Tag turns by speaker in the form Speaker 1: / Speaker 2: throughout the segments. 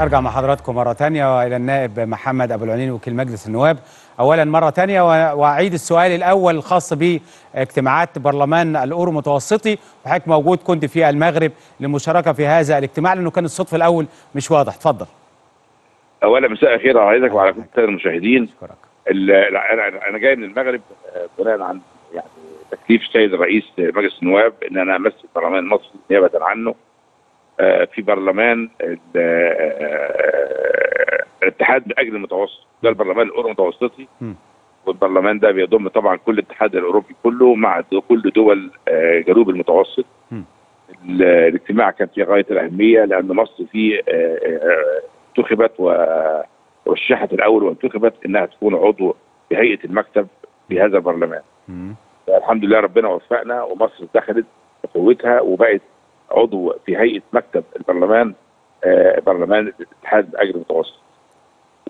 Speaker 1: أرجع مع حضراتكم مرة ثانية وإلى النائب محمد أبو العنين وكيل مجلس النواب. اولا مرة ثانية وأعيد السؤال الأول الخاص باجتماعات برلمان الأورو متوسطي وحضرتك موجود كنت في المغرب للمشاركة في هذا الاجتماع لأنه كان الصوت في الأول مش واضح. اتفضل
Speaker 2: اولا مساء الخير على حضرتك وعلى كل الساده المشاهدين. أنا جاي من المغرب آه، بناء عن يعني تكليف السيد رئيس مجلس النواب إن أنا أمثل برلمان مصر نيابه عنه. في برلمان ال- آه، الاتحاد من أجل المتوسط. ده البرلمان الأورو متوسطي. والبرلمان ده بيضم طبعا كل الاتحاد الأوروبي كله مع كل دول آه، جنوب المتوسط. الاجتماع كان في غاية الأهمية لأن مصر فيه آه، آه، انتخبت ورشحت الأول وانتخبت إنها تكون عضو في هيئه المكتب في هذا البرلمان. الحمد لله ربنا وفقنا ومصر دخلت بقوتها وبقت عضو في هيئة مكتب البرلمان آه برلمان الاتحاد الأجر المتوسط.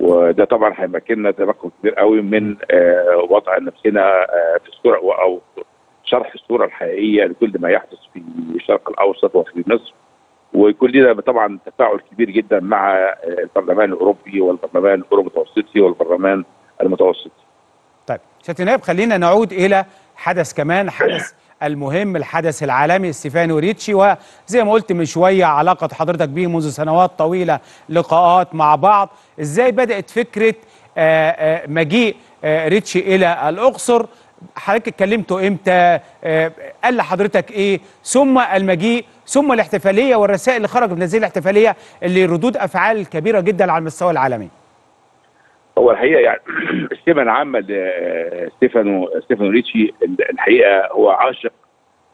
Speaker 2: وده طبعا هيمكننا تمكن كبير قوي من آه وضع نفسنا آه في الصورة أو شرح الصورة الحقيقية لكل ما يحدث في الشرق الأوسط وفي مصر. وكل ده طبعا تفاعل كبير جدا مع البرلمان الأوروبي والبرلمان الاورو متوسطي والبرلمان المتوسطي.
Speaker 1: طيب سياده النائب خلينا نعود إلى حدث كمان حدث المهم الحدث العالمي ستيفانو ريتشي وزي ما قلت من شوية علاقة حضرتك بيه منذ سنوات طويلة لقاءات مع بعض. إزاي بدأت فكرة آه، آه، مجيء آه، ريتشي إلى الأقصر؟ حضرتك اتكلمتوا إمتى؟ قال لحضرتك إيه؟ ثم المجيء ثم الاحتفالية والرسائل اللي خرجت من هذه الاحتفالية اللي ردود أفعال كبيرة جدا على المستوى العالمي.
Speaker 2: هو الحقيقة يعني السمه العامة لستيفانو ستيفانو ريتشي الحقيقة هو عاشق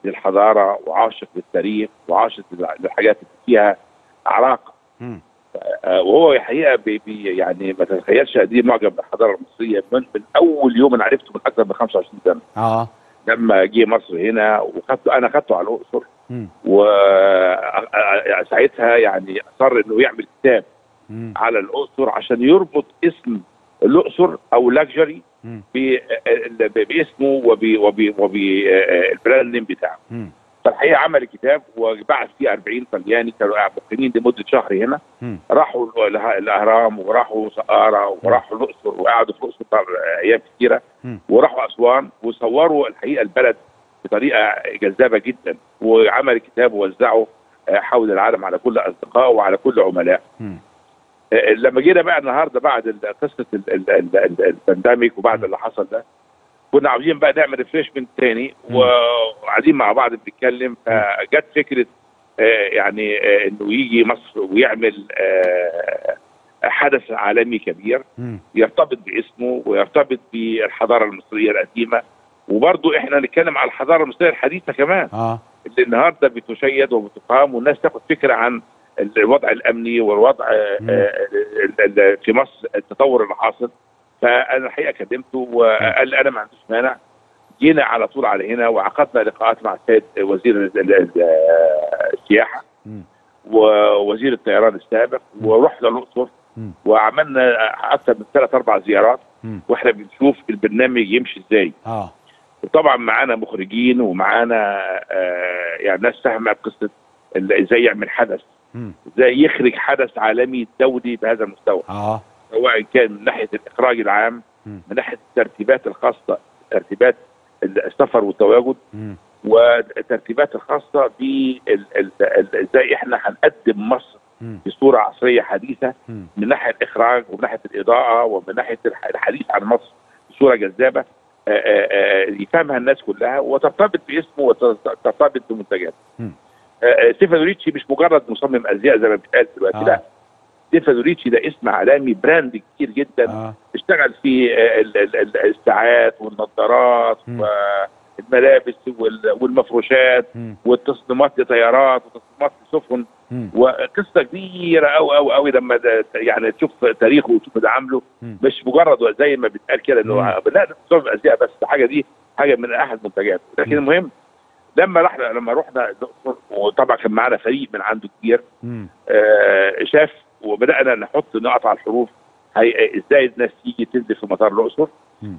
Speaker 2: للحضارة وعاشق للتاريخ وعاشق للحاجات اللي فيها أعراق
Speaker 1: مم.
Speaker 2: آه، وهو الحقيقة بي بي يعني ما تتخيلش قد إيه معجب بالحضارة المصرية من, من أول يوم أنا عرفته من أكثر من 25 سنة
Speaker 1: آه
Speaker 2: لما جه مصر هنا وخدته أنا خدته على
Speaker 1: الأقصر.
Speaker 2: وساعتها يعني أصر إنه يعمل كتاب
Speaker 1: مم.
Speaker 2: على الاقصر عشان يربط اسم الاقصر أو luxury باسمه وبال brand name بتاعه
Speaker 1: مم.
Speaker 2: فالحقيقة عمل الكتاب وبعث فيه 40 طلياني كانوا مقيمين لمدة شهر هنا
Speaker 1: مم.
Speaker 2: راحوا الاهرام وراحوا سقارة وراحوا الأقصر وقعدوا في الأقصر أيام كثيره. وراحوا أسوان وصوروا الحقيقة البلد بطريقة جذابة جدا وعمل كتاب ووزعه آه، حول العالم على كل أصدقائه وعلى كل عملائه. آه، لما جينا بقى النهارده بعد قصة ال- ال- ال- ال- ال pandemic وبعد اللي حصل ده كنا عاوزين بقى نعمل refreshment تاني. وقاعدين مع بعض بنتكلم. فجت فكرة آه، يعني آه، إنه يجي مصر ويعمل آه، حدث عالمي كبير. يرتبط باسمه ويرتبط بالحضارة المصرية القديمة. وبرضه إحنا نتكلم على الحضارة المصرية الحديثة كمان.
Speaker 1: آه.
Speaker 2: اللي النهارده بتشيد وبتقام والناس تاخد فكرة عن الوضع الأمني والوضع آه، في مصر التطور اللي حاصل فأنا الحقيقة كلمته وقال أنا ما عنديش مانع جينا على طول على هنا وعقدنا لقاءات مع السيد وزير ال- ال- ال-
Speaker 1: السياحة.
Speaker 2: ووزير الطيران السابق ورحنا
Speaker 1: الأقصر.
Speaker 2: وعملنا أكثر من ثلاث أربع زيارات. وإحنا بنشوف البرنامج يمشي إزاي
Speaker 1: آه
Speaker 2: وطبعا معانا مخرجين ومعانا آه يعني ناس فاهمة بقصة ال- إزاي يعمل حدث. إزاي يخرج حدث عالمي دولي بهذا المستوى
Speaker 1: آه
Speaker 2: سواء كان من ناحية الإخراج العام
Speaker 1: مم.
Speaker 2: من ناحية الترتيبات الخاصة ترتيبات السفر والتواجد
Speaker 1: مم.
Speaker 2: والترتيبات الخاصة إزاي إحنا هنقدم مصر
Speaker 1: مم.
Speaker 2: بصوره عصرية حديثة
Speaker 1: مم.
Speaker 2: من ناحية الإخراج ومن ناحية الإضاءة ومن ناحية الح- الحديث عن مصر بصوره جذابة يفهمها الناس كلها وترتبط باسمه وترتبط بمنتجاته. آه، آه، ستيفانو ريتشي مش مجرد مصمم أزياء زي ما بيتقال دلوقتي
Speaker 1: آه.
Speaker 2: لا ستيفانو ريتشي ده اسم عالمي brand كبير جدا
Speaker 1: آه
Speaker 2: اشتغل في آه، ال- ال- ال- الساعات والنظارات. والملابس وال- والمفروشات. والتصميمات لطيارات وتصميمات لسفن. وقصة كبيرة قوي قوي قوي لما يعني تشوف تاريخه وتشوف ده عامله. مش مجرد زي ما بيتقال كده انه. لا ده أزياء بس حاجة دي حاجة من أحد منتجاته لكن. المهم لما رحنا لما رحنا الأقصر، وطبعا كان معانا فريق من عنده كتير. آه، شاف وبدأنا نحط نقط على الحروف هي إزاي الناس تيجي تنزل في مطار
Speaker 1: الأقصر.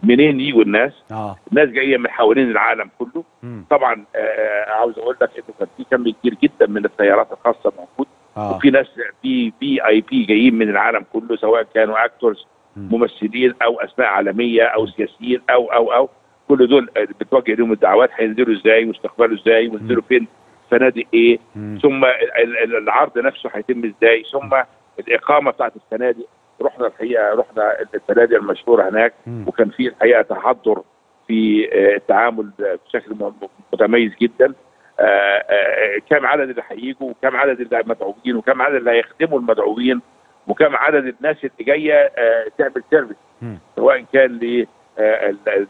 Speaker 2: منين يجوا الناس
Speaker 1: آه
Speaker 2: الناس جاية من حوالين العالم كله
Speaker 1: مم.
Speaker 2: طبعا آه عاوز أقول لك إنه كان في كم كبير جدا من السيارات الخاصة موجود
Speaker 1: آه.
Speaker 2: وفي ناس في VIP جايين من العالم كله سواء كانوا actors
Speaker 1: مم.
Speaker 2: ممثلين أو أسماء عالمية أو سياسيين أو أو أو كل دول بتوجه لهم الدعوات هينزلوا إزاي واستقبلوا إزاي وينزلوا فين فنادق إيه
Speaker 1: مم.
Speaker 2: ثم ال- ال- العرض نفسه هيتم إزاي ثم الإقامة بتاعت الفنادق رحنا الحقيقة رحنا الفنادق المشهورة هناك
Speaker 1: مم.
Speaker 2: وكان في الحقيقة تحضر في آه، التعامل بشكل متميز جدا آه، آه، كم عدد اللي هيجوا وكم عدد المدعوين وكم عدد اللي هيخدموا المدعوين وكم عدد الناس اللي جاية تعمل
Speaker 1: service.
Speaker 2: سواء كان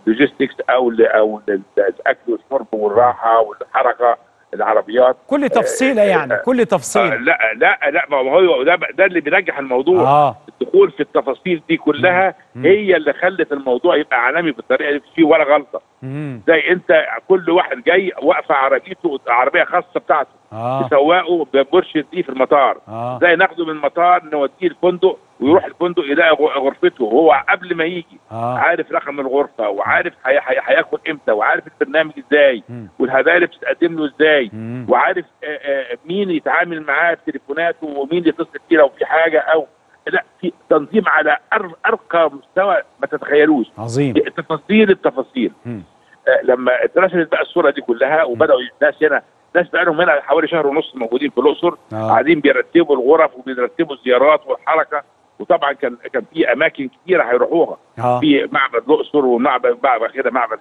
Speaker 2: لل logistics أو أو للاكل والشرب والراحة والحركة العربيات.
Speaker 1: كل تفصيلة يعني كل
Speaker 2: آه
Speaker 1: تفصيله
Speaker 2: لا لا لا ما هو ده ده اللي بينجح الموضوع.
Speaker 1: آه.
Speaker 2: الدخول في التفاصيل دي كلها
Speaker 1: مم.
Speaker 2: هي اللي خلت الموضوع يبقى عالمي بالطريقة دي فيه ولا غلطة.
Speaker 1: مم.
Speaker 2: زي انت كل واحد جاي واقفة عربيته عربية خاصة بتاعته
Speaker 1: آه.
Speaker 2: يسوقه بمرشد دي في المطار.
Speaker 1: آه.
Speaker 2: زي ناخده من المطار نوديه الفندق ويروح الفندق يلاقي غرفته وهو قبل ما يجي
Speaker 1: آه
Speaker 2: عارف رقم الغرفة وعارف هي- هي- هياكل إمتى وعارف البرنامج
Speaker 1: إزاي.
Speaker 2: والهدايا اللي بتتقدم له إزاي
Speaker 1: مم.
Speaker 2: وعارف آه، آه، مين يتعامل معاه في تليفوناته ومين يتصل فيه لو في حاجة أو لا في تنظيم على أر- أرقى مستوى ما تتخيلوش
Speaker 1: عظيم
Speaker 2: تفاصيل التفاصيل
Speaker 1: مم.
Speaker 2: آه، لما اترسلت بقى الصورة دي كلها وبدأوا ناس هنا ناس بقى لهم هنا حوالي شهر ونص موجودين في الأقصر
Speaker 1: آه.
Speaker 2: قاعدين بيرتبوا الغرف وبيرتبوا الزيارات والحركة وطبعا كان كان في أماكن كثيره هيروحوها.
Speaker 1: آه.
Speaker 2: في معبد الأقصر ومعبد بعد كده معبد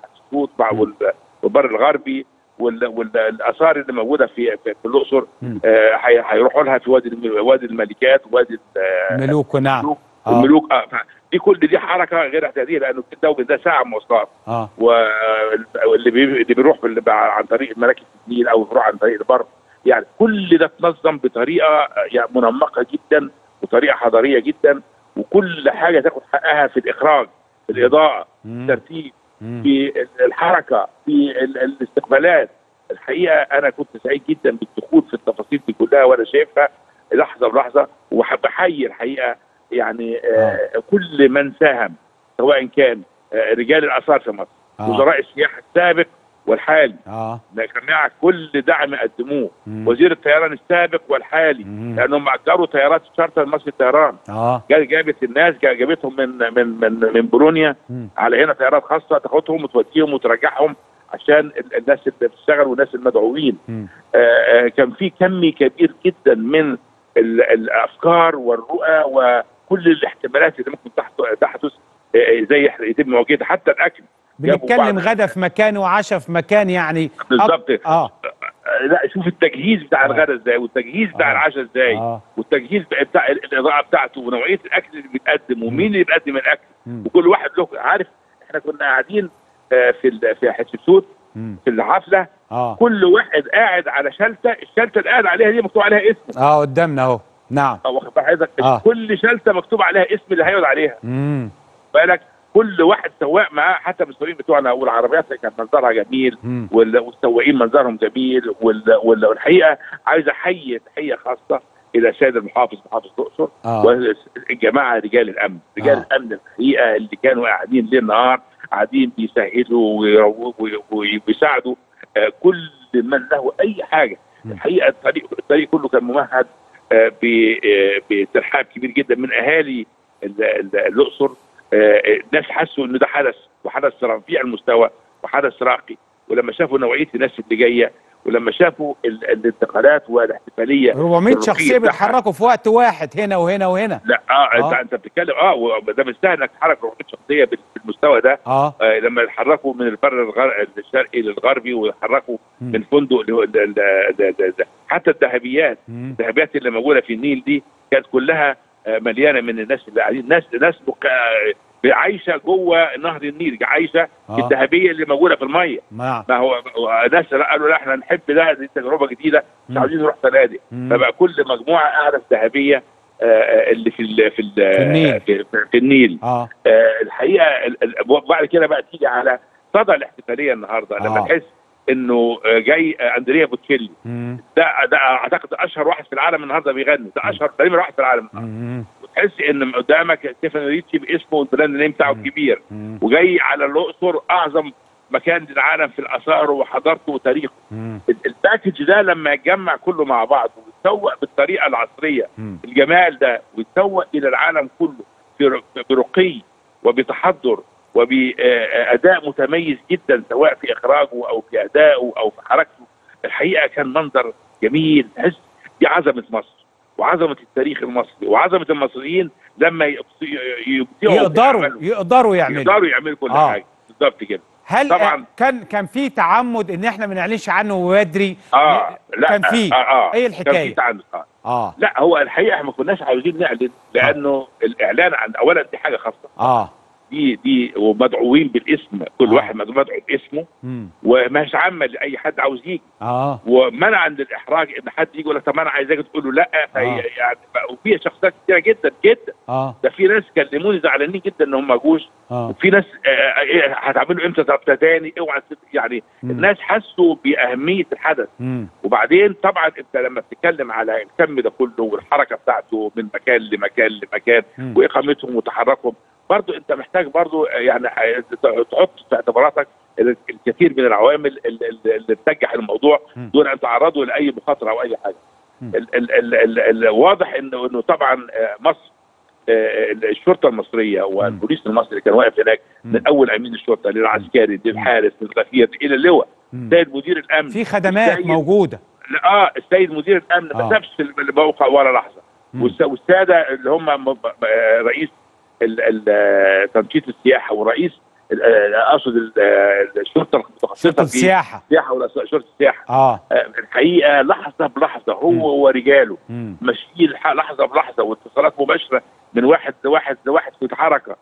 Speaker 2: وال- والبر الغربي وال- والآثار اللي موجودة في في,
Speaker 1: الأقصر.
Speaker 2: آه، هي- هيروحوا لها في وادي وادي الملكات وادي ال-
Speaker 1: ملوك نعم
Speaker 2: الملوك
Speaker 1: آه.
Speaker 2: الملوك ف- دي كل دي حركة غير اعتيادية لأنه ده وده ساعة مواصلات.
Speaker 1: آه.
Speaker 2: واللي بي- اللي بيروح بال- عن طريق المراكب النيل أو بيروح عن طريق البر. يعني كل ده اتنظم بطريقة يعني منمقة جدا. وطريقه حضارية جدا وكل حاجة تاخد حقها في الإخراج في الإضاءة
Speaker 1: مم.
Speaker 2: الترتيب. في الحركة في ال- الاستقبالات الحقيقة أنا كنت سعيد جدا بالدخول في التفاصيل دي كلها وأنا شايفها لحظة بلحظة وبحيي الحقيقة يعني آه كل من ساهم سواء كان آه رجال الآثار في مصر
Speaker 1: آه.
Speaker 2: وزراء السياحة السابق والحالي. آه. كل دعم قدموه.
Speaker 1: مم.
Speaker 2: وزير الطيران السابق والحالي.
Speaker 1: مم.
Speaker 2: لأنهم أجروا طيارات الشارتر مصر الطيران.
Speaker 1: آه.
Speaker 2: جا- جابت الناس جا- جابتهم من من من من بولونيا. على هنا طيارات خاصة تاخدهم وتوديهم وترجعهم عشان ال- الناس اللي بتشتغل والناس المدعوين. آه، آه، كان في كم كبير جدا من ال- الأفكار والرؤى وكل الاحتمالات اللي ممكن تحدث آه، زي يتم مواجهتها حتى الأكل.
Speaker 1: بنتكلم غدا في مكان وعشاء في مكان يعني
Speaker 2: بالظبط.
Speaker 1: أك- آه.
Speaker 2: آه، لا شوف التجهيز بتاع
Speaker 1: آه.
Speaker 2: الغداء إزاي والتجهيز بتاع
Speaker 1: آه.
Speaker 2: العشاء إزاي
Speaker 1: آه.
Speaker 2: والتجهيز بتاع الإضاءة بتاعته ونوعية الأكل اللي بيتقدم ومين اللي بيقدم الأكل.
Speaker 1: مم.
Speaker 2: وكل واحد له عارف إحنا كنا قاعدين آه، في في حتشبسوت. في الحفلة.
Speaker 1: آه.
Speaker 2: كل واحد قاعد على شلتة الشلتة اللي قاعد عليها دي مكتوب عليها اسمه
Speaker 1: آه قدامنا أهو. نعم.
Speaker 2: أو واخد حضرتك
Speaker 1: آه.
Speaker 2: كل شلتة مكتوب عليها اسم اللي هيقعد عليها.
Speaker 1: امم
Speaker 2: بالك؟ كل واحد سواق معاه حتى المسؤولين بتوعنا والعربيات كان منظرها جميل والسواقين منظرهم جميل وال- وال- والحقيقة عايز أحيي تحية خاصة إلى السيد المحافظ محافظ الأقصر
Speaker 1: آه.
Speaker 2: والجماعه رجال الأمن رجال
Speaker 1: آه.
Speaker 2: الأمن الحقيقة اللي كانوا قاعدين ليل نهار قاعدين بيسهلوا ويساعدوا آه، كل من له أي
Speaker 1: حاجة.
Speaker 2: الحقيقة الطريق الطريق كله كان ممهد آه، ب- آه، بترحاب كبير جدا من أهالي ال- ال- الأقصر الناس حسوا ان ده حدث وحدث رفيع المستوى وحدث راقي ولما شافوا نوعية الناس اللي جاية ولما شافوا ال- الانتقالات والاحتفالية
Speaker 1: 400
Speaker 2: الرقي شخصية.
Speaker 1: بيتحركوا في وقت واحد هنا وهنا وهنا
Speaker 2: لا آه,
Speaker 1: آه.
Speaker 2: انت بتتكلم آه وده مش سهل إنك تحرك 400 شخصية بال- بالمستوى ده
Speaker 1: آه
Speaker 2: آه لما يتحركوا من البر الغر... الشرقي للغربي ويتحركوا. من فندق ل... ل... ل... ل... ل... ل... حتى الذهبيات. الذهبيات اللي موجودة في النيل دي كانت كلها آه، مليانة من الناس اللي قاعدين ناس ناس. آه، عايشة جوه نهر النيل عايشة
Speaker 1: آه.
Speaker 2: الذهبية اللي موجودة في المية
Speaker 1: نعم
Speaker 2: ما هو ناس قالوا لا إحنا نحب ده دي تجربة جديدة مش. عاوزين نروح فنادق. فبقى كل مجموعة قاعدة في ذهبية آه، آه، اللي في ال في ال
Speaker 1: في النيل.
Speaker 2: في, في, النيل
Speaker 1: آه
Speaker 2: آه، الحقيقة ال- ال- بعد كده بقى تيجي على صدى الاحتفالية النهارده لما
Speaker 1: آه.
Speaker 2: تحس إنه آه، جاي آه، أندريا بوتشيلي. ده ده أعتقد أشهر واحد في العالم النهارده بيغني ده أشهر تقريبا واحد في العالم النهارده. وتحس إن قدامك ستيفانو ريتشي باسمه وال brand name
Speaker 1: بتاعه.
Speaker 2: الكبير. وجاي على الأقصر أعظم مكان للعالم في الآثار وحضارته وتاريخه ال package ده لما يتجمع كله مع بعض ويتسوق بالطريقة العصرية
Speaker 1: مم.
Speaker 2: الجمال ده ويتسوق إلى العالم كله برقي وبتحضر وبأداء متميز جدا سواء في إخراجه أو في ادائه أو في حركته. الحقيقة كان منظر جميل تحس دي عظمه مصر وعظمة التاريخ المصري وعظمة المصريين لما يبدعوا
Speaker 1: يقدروا. يقدروا يعملوا.
Speaker 2: يقدروا يعملوا كل
Speaker 1: آه.
Speaker 2: حاجة. بالظبط كده.
Speaker 1: هل
Speaker 2: طبعاً.
Speaker 1: كان كان في تعمد إن إحنا ما نعلنش عنه بدري
Speaker 2: آه لا.
Speaker 1: كان في.
Speaker 2: آه آه.
Speaker 1: إيه
Speaker 2: كان
Speaker 1: الحكاية؟
Speaker 2: في تعلق آه.
Speaker 1: آه.
Speaker 2: لا هو الحقيقة إحنا ما كناش عاوزين نعلن لأنه الإعلان عن اولا دي حاجة خاصة.
Speaker 1: آه.
Speaker 2: دي دي ومدعوين بالاسم كل
Speaker 1: آه.
Speaker 2: واحد مدعو باسمه. ومش عامه لأي حد عاوز يجي
Speaker 1: آه
Speaker 2: ومنعا للاحراج إن حد يجي يقول لك طب أنا عايزاك تقول له لأ فهي
Speaker 1: آه.
Speaker 2: يعني وفي شخصيات كتيرة جدا جدا
Speaker 1: آه
Speaker 2: ده في ناس كلموني زعلانين جدا إن هم ما جوش
Speaker 1: آه
Speaker 2: وفي ناس آه، آه، إيه، هتعملوا إمتى طب تاني اوعى يعني
Speaker 1: مم.
Speaker 2: الناس حسوا بأهمية الحدث
Speaker 1: مم.
Speaker 2: وبعدين طبعا أنت لما بتتكلم على الكم ده كله والحركة بتاعته من مكان لمكان لمكان
Speaker 1: مم.
Speaker 2: وإقامتهم وتحركهم برضو انت محتاج برضو يعني تحط في اعتباراتك ال- الكثير من العوامل ال- ال- اللي تنجح الموضوع. دون ان تعرضه لأي مخاطرة أو أي حاجة.
Speaker 1: مم.
Speaker 2: ال- ال- ال- ال- ال- واضح انه إنه طبعا آه، مصر آه، الشرطة المصرية والبوليس المصري كان واقف هناك. من أول أمين الشرطة للعسكري للحارس للغفير إلى اللواء. سيد مدير الأمن
Speaker 1: في خدمات موجودة
Speaker 2: آه السيد مدير الأمن
Speaker 1: آه.
Speaker 2: ما سابش الموقع ولا لحظة والسادة اللي هم آه، رئيس تنشيط السياحة ورئيس أقصد ال- الشرطه
Speaker 1: المتخصصة
Speaker 2: في
Speaker 1: السياحة.
Speaker 2: السياحة ولا شرطة
Speaker 1: السياحة.
Speaker 2: آه. آه، الحقيقة لحظة
Speaker 1: بلحظة.
Speaker 2: هو ورجاله. ماشيين لحظة بلحظة واتصالات مباشرة من واحد لواحد لواحد في حركة.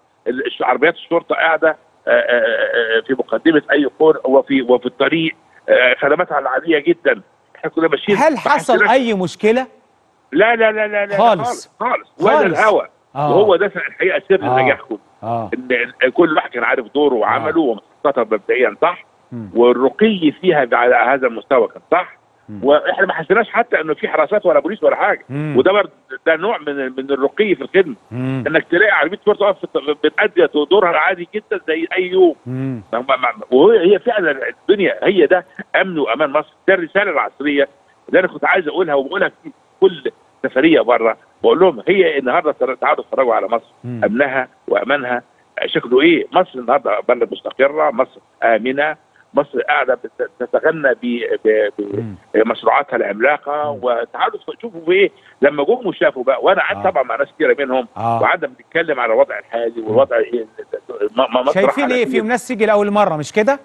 Speaker 2: عربيات الشرطة قاعدة آه، آه، في مقدمة أي قرى وفي وفي الطريق. خدماتها العاديه جدا. إحنا كنا ماشيين
Speaker 1: هل حصل أي مشكلة؟
Speaker 2: لا لا لا لا لا
Speaker 1: خالص.
Speaker 2: خالص خالص. ولا
Speaker 1: خالص. آه.
Speaker 2: وهو ده الحقيقة سر
Speaker 1: آه.
Speaker 2: النجاح كله آه إن كل واحد كان عارف دوره وعمله ومخططها مبدئيا صح. والرقي فيها على هذا المستوى كان صح
Speaker 1: مم.
Speaker 2: وإحنا ما حسيناش حتى إنه في حراسات ولا بوليس ولا حاجة
Speaker 1: مم.
Speaker 2: وده برضه ده نوع من من الرقي في الخدمة
Speaker 1: مم.
Speaker 2: إنك تلاقي عربية واقفه بتأدي دورها عادي جدا زي أي يوم وهي هي فعلا الدنيا هي ده أمن وأمان مصر ده الرسالة العصرية اللي أنا كنت عايز أقولها وبقولها في كل سفريه بره بقول لهم هي النهارده تعالوا اتفرجوا على مصر.
Speaker 1: مم.
Speaker 2: أمنها وأمانها. شكله إيه؟ مصر النهارده بلد مستقرة مصر آمنة مصر قاعدة بت- تتغنى ب- ب-
Speaker 1: مم.
Speaker 2: بمشروعاتها العملاقة. وتعالوا شوفوا في إيه؟ لما جم وشافوا بقى وأنا قعدت
Speaker 1: آه.
Speaker 2: طبعا مع ناس كثيره منهم
Speaker 1: آه.
Speaker 2: وقعدنا بنتكلم على الوضع الحالي والوضع إيه؟ مصر
Speaker 1: شايفين
Speaker 2: إيه؟
Speaker 1: في ناس تيجي لأول مرة مش كده؟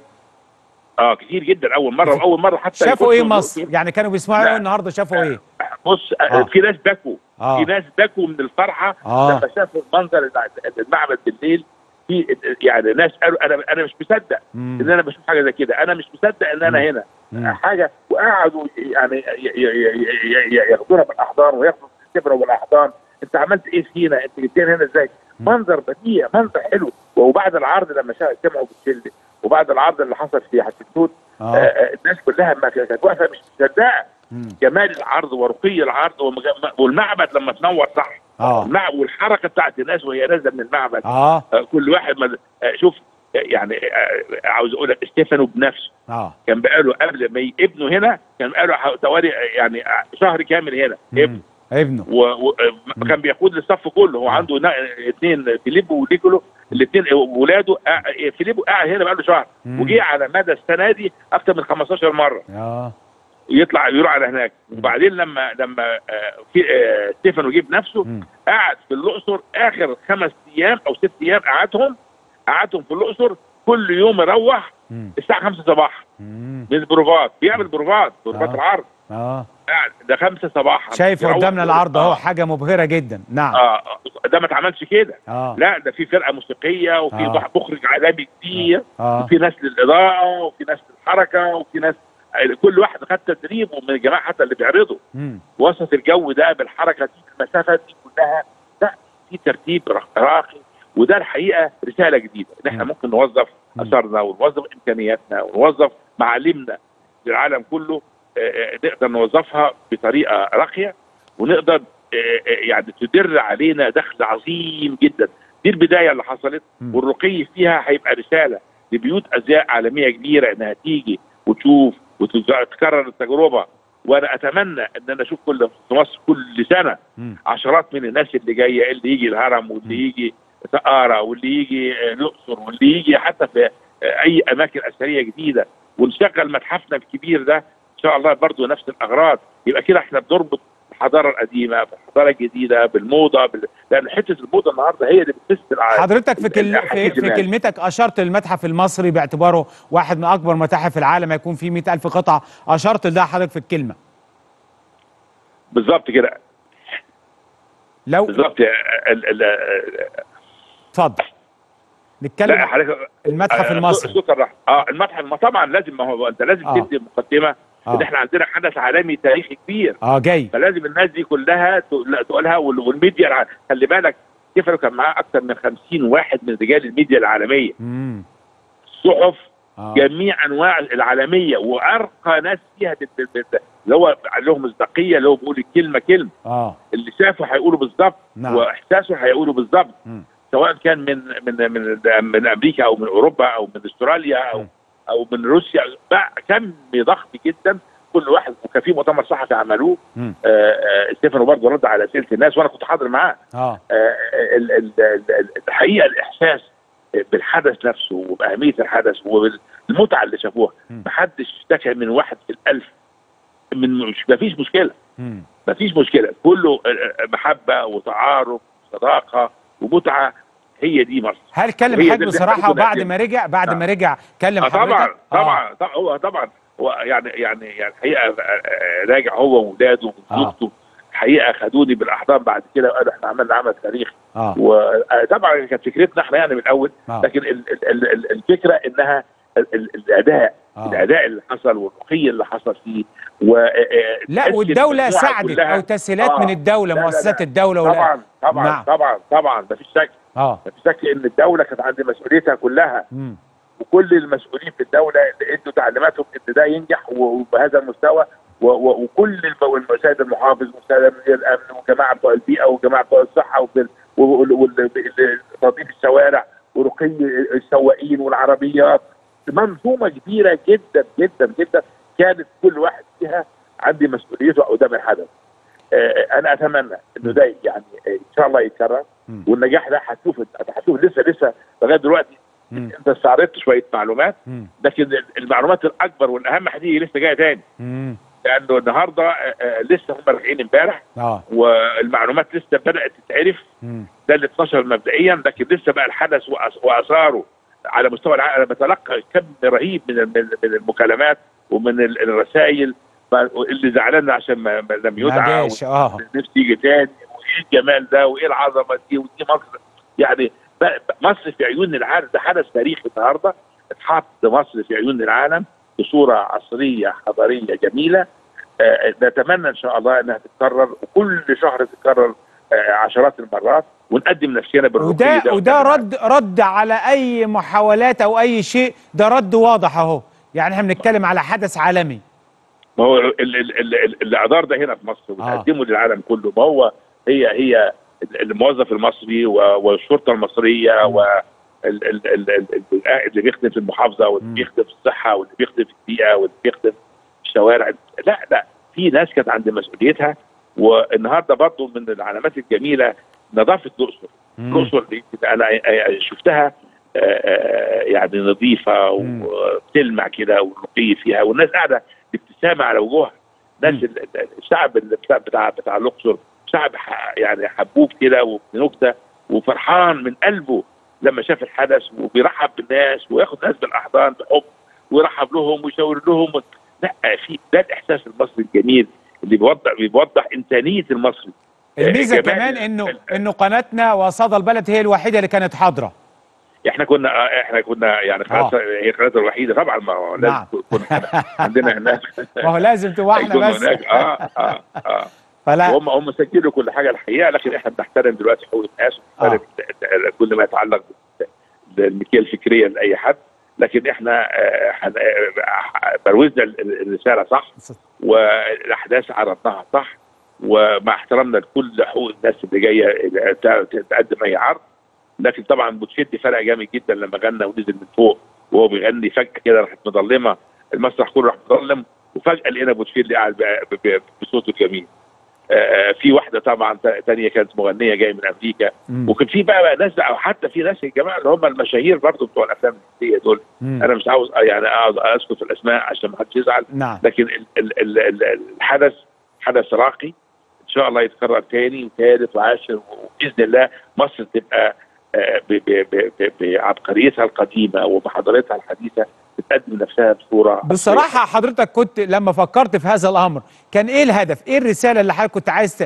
Speaker 2: آه كتير جدا أول مرة واول مرة حتى
Speaker 1: شافوا
Speaker 2: إيه
Speaker 1: مصر؟ يعني كانوا بيسمعوا النهارده شافوا إيه؟
Speaker 2: بص
Speaker 1: آه.
Speaker 2: آه. في ناس بكوا
Speaker 1: آه.
Speaker 2: في ناس بكوا من الفرحة
Speaker 1: آه.
Speaker 2: لما شافوا المنظر المعبد بالليل في يعني ناس قالوا أنا أنا مش مصدق
Speaker 1: مم.
Speaker 2: إن أنا بشوف حاجة زي كده أنا مش مصدق إن أنا هنا
Speaker 1: مم.
Speaker 2: حاجة وقعدوا يعني ياخدونا بالأحضان وياخدوا الكبره بالاحضان أنت عملت إيه فينا أنت جبتنا هنا إزاي منظر بديع منظر حلو وبعد العرض لما سمعوا بالشلة وبعد العرض اللي حصل في حتشبسوت
Speaker 1: آه.
Speaker 2: آه، الناس كلها ما كانت واقفة مش
Speaker 1: مصدقة.
Speaker 2: جمال العرض ورقي العرض والمعبد لما تنور صح آه. والحركة بتاعت الناس وهي نازلة من المعبد.
Speaker 1: آه.
Speaker 2: آه، كل واحد ما آه، شوف آه، يعني آه، عاوز أقول لك استيفانو بنفسه.
Speaker 1: آه.
Speaker 2: كان بقاله قبل ما ابنه هنا كان بقاله ح- توالي آه، يعني شهر كامل هنا. ابنه.
Speaker 1: ابنه.
Speaker 2: وكان بيقود الصف كله. هو عنده اثنين فيليبو ونيكولو الاثنين ولاده فيليبو قاعد هنا بقاله شهر. وجي على مدى السنة دي أكثر من 15 مرة.
Speaker 1: آه.
Speaker 2: يطلع يروح على هناك. وبعدين لما لما آه، في آه، ستيفانو ريتشي نفسه. قعد في الأقصر آخر خمس أيام أو ست أيام قعدهم قعدهم في الأقصر كل يوم يروح. الساعة 5 صباحا البروفات. بيعمل بروفات بروفات
Speaker 1: آه.
Speaker 2: العرض. آه. ده 5 صباحا
Speaker 1: شايف قدامنا العرض أهو
Speaker 2: آه.
Speaker 1: حاجة مبهرة جدا. نعم.
Speaker 2: آه ده ما اتعملش كده.
Speaker 1: آه.
Speaker 2: لا ده في فرقة موسيقية وفي
Speaker 1: آه.
Speaker 2: مخرج عالمي كتير
Speaker 1: آه.
Speaker 2: وفي ناس للإضاءة وفي ناس للحركة وفي ناس كل واحد خد تدريب ومن الجماعة حتى اللي بيعرضوا. وسط الجو ده بالحركة دي المسافه دي كلها لا في ترتيب راقي وده الحقيقة رسالة جديدة إن إحنا
Speaker 1: مم.
Speaker 2: ممكن نوظف. أثرنا ونوظف إمكانياتنا ونوظف معالمنا للعالم كله آه، آه، نقدر نوظفها بطريقة راقية ونقدر آه، يعني تدر علينا دخل عظيم جدا دي البداية اللي حصلت. والرقي فيها هيبقى رسالة لبيوت أزياء عالمية كبيرة إنها تيجي وتشوف وتكرر التجربة. وأنا أتمنى ان أنا أشوف كل في مصر كل
Speaker 1: سنة.
Speaker 2: عشرات من الناس اللي جاية اللي يجي الهرم واللي يجي سقارة واللي يجي الأقصر واللي يجي حتى في أي أماكن أثرية جديدة. ونشغل متحفنا الكبير ده. إن شاء الله برضو نفس الأغراض. يبقى كده إحنا بنربط الحضاره القديمة بالحضارة الجديدة بالموضة بال... لأن حتة الموضة النهارده هي اللي بتفسد العالم.
Speaker 1: حضرتك في, كل... في, في. كلمتك أشرت للمتحف المصري باعتباره واحد من أكبر متاحف العالم هيكون فيه 100 ألف قطعة. أشرت لده حضرتك في الكلمة.
Speaker 2: بالظبط كده.
Speaker 1: لو
Speaker 2: بالظبط. ال- ال-
Speaker 1: اتفضل.
Speaker 2: لا
Speaker 1: نتكلم
Speaker 2: حضرتك
Speaker 1: المتحف
Speaker 2: آه،
Speaker 1: المصري.
Speaker 2: آه المتحف ما طبعا لازم ما هو أنت لازم
Speaker 1: آه.
Speaker 2: تدي مقدمة.
Speaker 1: آه.
Speaker 2: إن إحنا عندنا حدث عالمي تاريخي كبير
Speaker 1: آه جاي
Speaker 2: فلازم الناس دي كلها تقول- تقولها وال- والميديا خلي بالك ستيفانو كان معاه أكثر من 50 واحد من رجال الميديا العالمية
Speaker 1: امم
Speaker 2: الصحف
Speaker 1: آه
Speaker 2: جميع أنواع العالمية وأرقى ناس فيها اللي هو لهم مصداقية اللي هو بيقول الكلمة كلمة
Speaker 1: آه
Speaker 2: اللي شافه هيقوله بالظبط
Speaker 1: نعم.
Speaker 2: وإحساسه هيقوله بالظبط. سواء كان من من من من أمريكا أو من أوروبا أو من أستراليا أو
Speaker 1: مم.
Speaker 2: أو من روسيا بقى كم ضخم جدا. كل واحد وكان في مؤتمر صحفي عملوه. آه، آه، ستيفانو برضه رد على اسئله الناس وأنا كنت حاضر معاه.
Speaker 1: آه.
Speaker 2: آه، ال- ال- ال- الحقيقة الإحساس بالحدث نفسه وبأهمية الحدث وبالمتعه اللي شافوها. محدش اشتكى من واحد في الألف. من مش مفيش مشكلة.
Speaker 1: مم.
Speaker 2: مفيش مشكلة. كله آه، محبة وتعارف وصداقة ومتعة. هي دي مصر
Speaker 1: هل كلم بصراحة
Speaker 2: إحنا
Speaker 1: وبعد ما رجع بعد
Speaker 2: آه.
Speaker 1: ما رجع كلم
Speaker 2: آه طبعا
Speaker 1: حضرتك
Speaker 2: طبعا طبعا هو طبعا هو يعني يعني يعني الحقيقة آه، آه، راجع هو واولاده
Speaker 1: آه.
Speaker 2: وزوجته الحقيقة خدوني بالأحضان بعد كده وقالوا إحنا عملنا عمل تاريخي
Speaker 1: آه
Speaker 2: وطبعا كانت فكرتنا إحنا يعني من الأول
Speaker 1: آه.
Speaker 2: لكن ال ال ال ال الفكرة إنها ال ال الأداء
Speaker 1: آه.
Speaker 2: الأداء اللي حصل والرقي اللي حصل فيه و آه، آه،
Speaker 1: لا
Speaker 2: المجموعة
Speaker 1: ساعدت أو تسهيلات
Speaker 2: آه.
Speaker 1: من
Speaker 2: لا، لا،
Speaker 1: مؤسسات
Speaker 2: لا.
Speaker 1: الدولة ولا
Speaker 2: طبعا طبعا
Speaker 1: نعم.
Speaker 2: طبعا طبعا مفيش شك
Speaker 1: آه
Speaker 2: مفيش شك إن الدولة كانت عند مسؤوليتها كلها
Speaker 1: مم.
Speaker 2: وكل المسؤولين في الدولة اللي إدوا تعليماتهم إن ده ينجح وبهذا المستوى و- و- وكل السيد المحافظ والسيد الأمن وجماعة بتوع البيئة وجماعة بتوع الصحة وتنظيف الشوارع ورقي السواقين والعربيات منظومة كبيرة جدا جدا جدا كانت كل واحد فيها عندي مسؤوليته قدام الحدث. آه، أنا أتمنى إنه ده يعني إن شاء الله يتكرر. والنجاح ده هتشوف هتشوف لسه لسه لغاية دلوقتي
Speaker 1: مم.
Speaker 2: أنت استعرضت شوية معلومات
Speaker 1: مم.
Speaker 2: لكن المعلومات الأكبر والأهم هتيجي لسه جاية تاني
Speaker 1: مم.
Speaker 2: لأنه النهارده آه، آه، لسه هم راجعين امبارح والمعلومات لسه بدأت تتعرف. ده اللي اتنشر مبدئيا لكن لسه بقى الحدث واثاره على مستوى العالم أنا بتلقى كم رهيب من المكالمات ومن ال- الرسائل اللي زعلان عشان ما لم يدعى
Speaker 1: آه.
Speaker 2: نفسي يجي تاني وإيه الجمال ده وإيه العظمة دي ودي مصر. يعني مصر في عيون العالم ده حدث تاريخي النهارده. اتحط مصر في عيون العالم بصورة عصرية حضاريه جميلة. آه، نتمنى إن شاء الله إنها تتكرر وكل شهر تتكرر آه، عشرات المرات ونقدم نفسنا بالرقي
Speaker 1: وده
Speaker 2: ده
Speaker 1: وده رد رد على أي محاولات أو أي شيء ده رد واضح أهو. يعني إحنا بنتكلم على حدث عالمي.
Speaker 2: ما هو ال- ال- ال- ال- اللي ادار ده هنا في مصر وتقدمه للعالم كله ما هو هي هي الموظف المصري والشرطة المصرية و ال- ال- ال- ال- ال- اللي بيخدم في المحافظة واللي. بيخدم في الصحة واللي بيخدم في البيئة واللي بيخدم في الشوارع لا لا في ناس كانت عند مسؤوليتها والنهاردة برضه من العلامات الجميلة نظافة
Speaker 1: الأقصر.
Speaker 2: الأقصر دي أنا شفتها آه، آه، يعني
Speaker 1: نظيفة.
Speaker 2: وبتلمع كده والرقي فيها والناس قاعدة بابتسامه على وجوهها. ناس الشعب بتاع بتاع, بتاع الأقصر شعب يعني حبوب كده وبنكته وفرحان من قلبه لما شاف الحدث وبيرحب بالناس وياخد الناس بالأحضان بحب ويرحب لهم ويشاور لهم. لا في ده الإحساس المصري الجميل اللي بيوضح بيوضح إنسانية المصري.
Speaker 1: الميزة
Speaker 2: آه،
Speaker 1: كمان انه إنه قناتنا وصدى البلد هي الوحيدة اللي كانت حاضرة.
Speaker 2: إحنا كنا آه، إحنا كنا يعني قناه هي القناه الوحيدة طبعا ما هو لازم
Speaker 1: نعم.
Speaker 2: تكون عندنا هناك.
Speaker 1: ما هو لازم تبقى
Speaker 2: إحنا
Speaker 1: بس.
Speaker 2: هناك. آه آه آه.
Speaker 1: فلا.
Speaker 2: وهم هم سجلوا كل حاجة الحقيقة لكن إحنا بنحترم دلوقتي حقوق الناس ونحترم كل ما يتعلق بالملكيه الفكريه لأي حد لكن إحنا آه، آه، بروزنا ال- ال- الرسالة صح والأحداث عرضناها صح ومع احترامنا لكل حقوق الناس اللي جاية تقدم أي عرض لكن طبعا بوتشيلي فرق جامد جدا لما غنى ونزل من فوق وهو بيغني فجأة كده راحت مظلمة. المسرح كله راح مظلم وفجأة لقينا بوتشيلي قاعد بصوته الجميل. آه، في واحدة طبعا تا- تانية كانت مغنية جاية من أمريكا.
Speaker 1: مم.
Speaker 2: وكان في بقى, بقى ناس أو حتى في ناس الجماعه اللي هم المشاهير برضو بتوع الأفلام الهندية دول.
Speaker 1: مم.
Speaker 2: أنا مش عاوز يعني أقعد اذكر في الأسماء عشان ما حدش يزعل.
Speaker 1: نعم.
Speaker 2: لكن ال ال ال ال الحدث حدث راقي. إن شاء الله يتكرر تاني وثالث وعاشر وبإذن الله مصر تبقى آه، بعبقريتها القديمة وبحضارتها الحديثة بتقدم نفسها بصورة
Speaker 1: بصراحة حضرتك كنت لما فكرت في هذا الأمر كان إيه الهدف؟ إيه الرسالة اللي حضرتك كنت عايز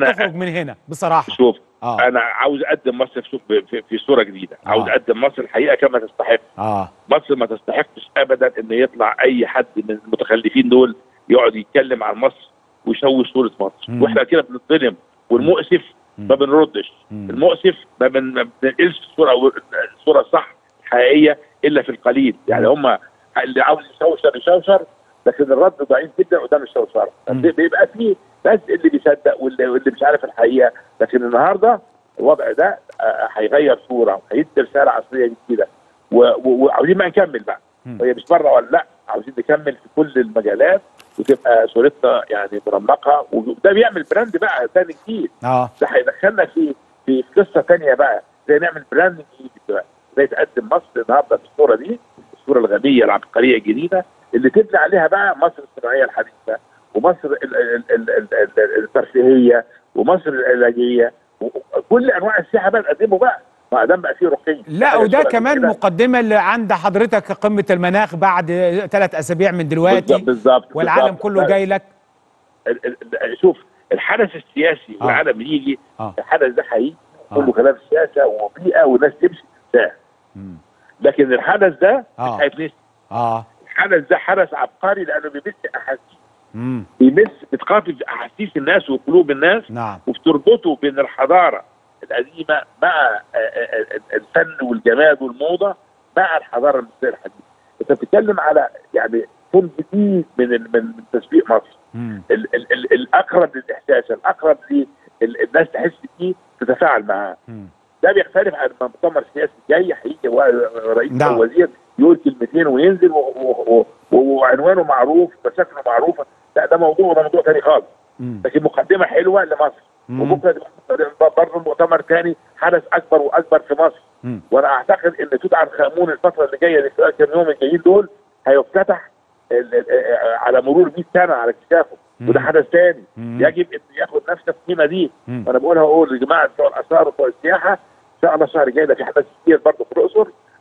Speaker 2: أنا-
Speaker 1: تخرج من هنا بصراحة؟
Speaker 2: شوف
Speaker 1: آه.
Speaker 2: أنا عاوز أقدم مصر في, في, صورة جديدة
Speaker 1: آه.
Speaker 2: عاوز أقدم مصر الحقيقة كما تستحق
Speaker 1: آه
Speaker 2: مصر ما تستحقش ابدا إن يطلع أي حد من المتخلفين دول يقعد يتكلم عن مصر ويشوه صورة مصر
Speaker 1: مم.
Speaker 2: وإحنا كده بنتظلم والمؤسف. ما بنردش. المؤسف ما بن- ما بننقلش الصورة الصورة الصح الحقيقية إلا في القليل. يعني هم اللي عاوز يشوشر يشوشر لكن الرد ضعيف جدا قدام الشوشره. بيبقى فيه بس اللي بيصدق واللي, واللي مش عارف الحقيقة. لكن النهارده الوضع ده آه، هيغير صورة وهيدي رسالة عصرية جديدة. وعاوزين بقى نكمل بقى. هي مش مرة ولا لأ عاوزين نكمل في كل المجالات. وتبقى صورتنا يعني مرمقة. وده بيعمل براند بقى تاني جديد.
Speaker 1: آه.
Speaker 2: ده هيدخلنا في في قصة ثانية بقى. زي نعمل براند جديد بقى زي تقدم مصر النهارده بالصورة دي الصورة الغبية العبقرية الجديدة اللي تبني عليها بقى مصر الصناعية الحديثة ومصر ال- ال- ال- ال- ال- الترفيهية ومصر العلاجية وكل أنواع السياحة بقى نقدمه بقى. ما دام بقى فيه رقي
Speaker 1: لا
Speaker 2: حاجة
Speaker 1: وده كمان
Speaker 2: كده.
Speaker 1: مقدمة اللي عند حضرتك قمة المناخ بعد ثلاث أسابيع من دلوقتي
Speaker 2: بالظبط
Speaker 1: والعالم
Speaker 2: بالظبط.
Speaker 1: كله جاي لك
Speaker 2: شوف الحدث السياسي
Speaker 1: آه.
Speaker 2: والعالم يجي
Speaker 1: آه.
Speaker 2: الحدث ده هيجي
Speaker 1: آه.
Speaker 2: كله كلام سياسة وبيئة والناس تمشي ساعه. لكن الحدث ده
Speaker 1: آه.
Speaker 2: مش هيتنسي
Speaker 1: آه
Speaker 2: الحدث ده حدث عبقري لأنه بيمس
Speaker 1: أحاسيس.
Speaker 2: بيمس بتخاطب أحاسيس الناس وقلوب الناس
Speaker 1: نعم
Speaker 2: وبتربطه بين الحضارة القديمه مع آه، آه، آه، الفن والجمال والموضة مع الحضارة المصريه الحديثه. انت بتتكلم على يعني فون جديد من من تسويق مصر. ال ال ال الأقرب للإحساس الأقرب للناس تحس فيه تتفاعل معاه. ده بيختلف عن المؤتمر السياسي الجاي هيجي رئيس
Speaker 1: نعم.
Speaker 2: أو وزير يقول كلمتين وينزل وعنوانه معروف مشاكله معروفة لا ده موضوع ده موضوع تاني خالص. لكن مقدمة حلوة لمصر. وبكرة تبقى برضه المؤتمر تاني حدث أكبر وأكبر في مصر. وأنا أعتقد إن توت عنخ آمون الفترة اللي جاية اللي خلال كام يوم الجايين دول هيفتتح ال- على مرور 100 سنة على اكتشافه. وده حدث تاني
Speaker 1: مم.
Speaker 2: يجب إن ياخد نفس القيمة دي. وأنا بقولها أقول لجماعة بتوع الآثار وبتوع السياحة إن شاء الله الشهر الجاي ده في حدث كتير برضه في الأقصر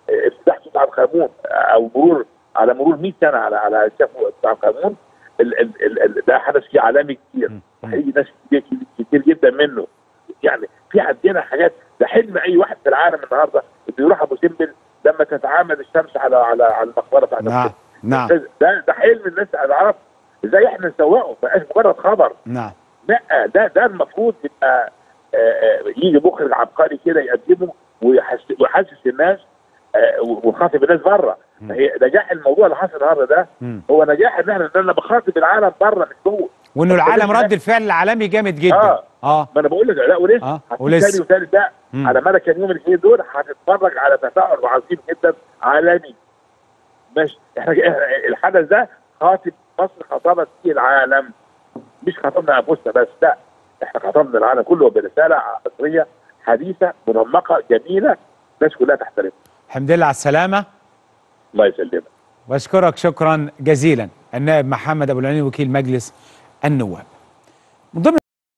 Speaker 2: آه، افتتاح توت عنخ آمون أو مرور على مرور 100 سنة على على اكتشاف توت عنخ آمون ده حدث عالمي كتير. هيجي ناس كتير, كتير جدا منه يعني في عندنا حاجات ده حلم أي واحد في العالم النهارده إنه يروح أبو سمبل لما تتعامد الشمس على على على المقبرة بتاعت
Speaker 1: نعم نعم.
Speaker 2: ده ده حلم الناس العرب. إزاي إحنا نسوقه؟ ما بقاش مجرد خبر.
Speaker 1: نعم.
Speaker 2: لا ده ده المفروض يبقى آه، آه، يجي مخرج عبقري كده يقدمه ويحس- ويحسس الناس آه، ويخاطب الناس بره. هي نجاح الموضوع اللي حصل النهارده ده. هو نجاح إن إحنا أنا بخاطب العالم بره مش جوه.
Speaker 1: وإنه العالم رد الفعل العالمي جامد جدا.
Speaker 2: آه.
Speaker 1: آه.
Speaker 2: ما أنا بقول لك لا ولسه.
Speaker 1: آه،
Speaker 2: هتيجي
Speaker 1: ولسه.
Speaker 2: تاني وتالت ده. على مدى كام يوم الاثنين دول هتتفرج على تفاعل عظيم جدا عالمي. ماشي إحنا الحدث ده خاطب مصر خطبت فيه العالم. مش خطبنا انفسنا بس لا. إحنا خطبنا العالم كله برسالة عصرية حديثة منمقة جميلة. الناس كلها تحترمها.
Speaker 1: الحمد لله على السلامة.
Speaker 2: الله يسلمك.
Speaker 1: بشكرك شكرا جزيلا. النائب محمد أبو العيني وكيل مجلس النواب. من ضمن